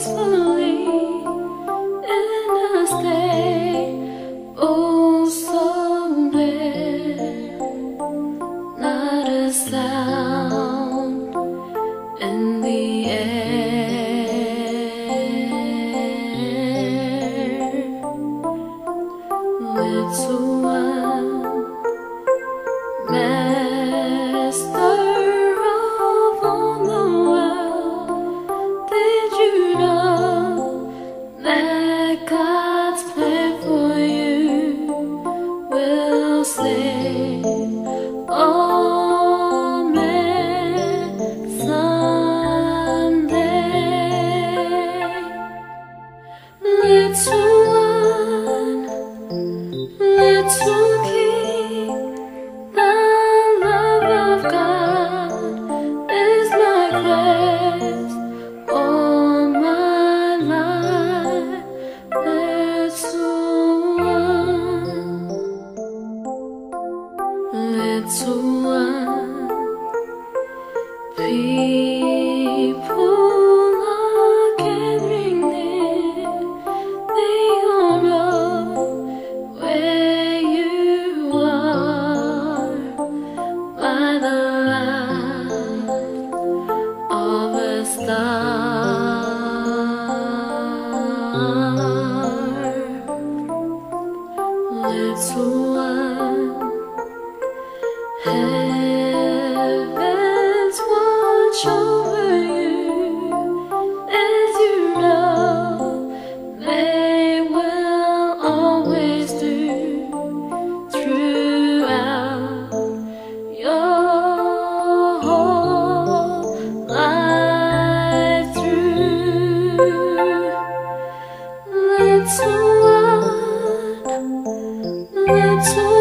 peacefully in Little one, little king, the love of God is my quest all my life. One, little one, peace. are little Yes.